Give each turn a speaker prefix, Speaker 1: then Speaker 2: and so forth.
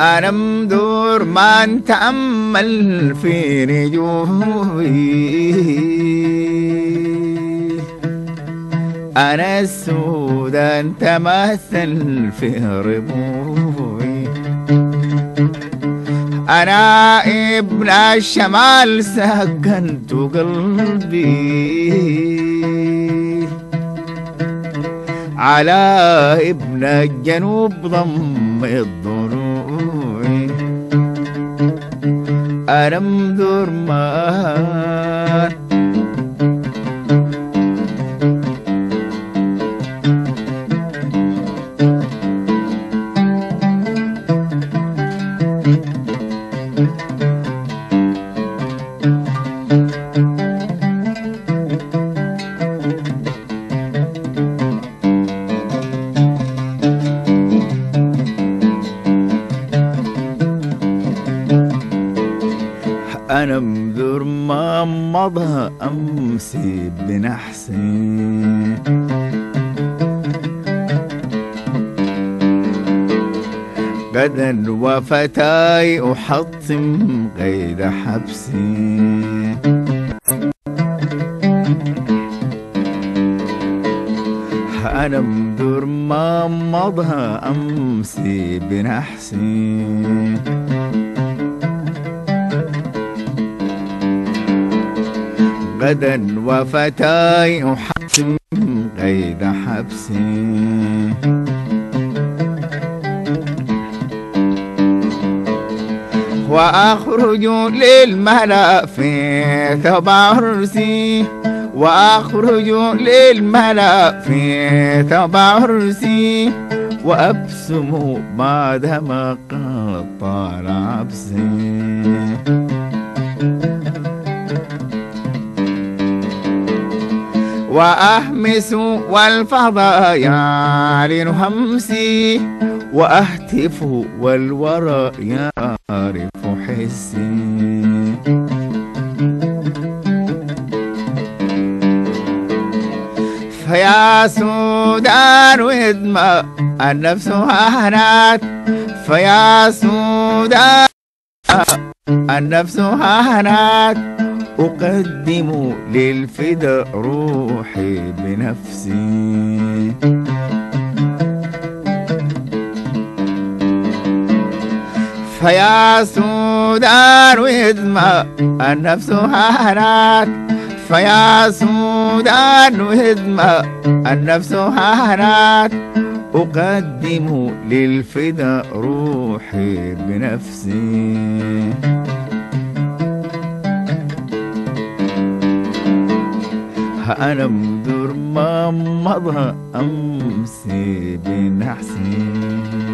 Speaker 1: أنا مدور نتأمل في نجومي أنا السودان تمثل في ربوي أنا ابن الشمال سكنت قلبي. على ابن الجنوب ضم الضلوع أنا مدرمان أنا مذر ما مضى أمسي بنحسي غدا وفتاي أحطم قيد حبسي. أنا مدور ما مضى أمسي بنحسي غدا وفتاي أحطم قيد حبسي وأخرج للملأ في تبعرسي وأخرج للملأ في تبعرسي وأبسم بعدما طال عبسي وأهمس والفضاء يعلن همسي وأهتف والورى يعرف حسي. فيا سودان ودمى النفس هانات فيا سودان النفس هانات أقدم للفدا روحي بنفسي. فيا سودان وهدمة النفس هانات فيا سودان وهدمة النفس هانات أقدم للفدا روحي بنفسي. أنا مدور ما مضى أمسي بنحسي.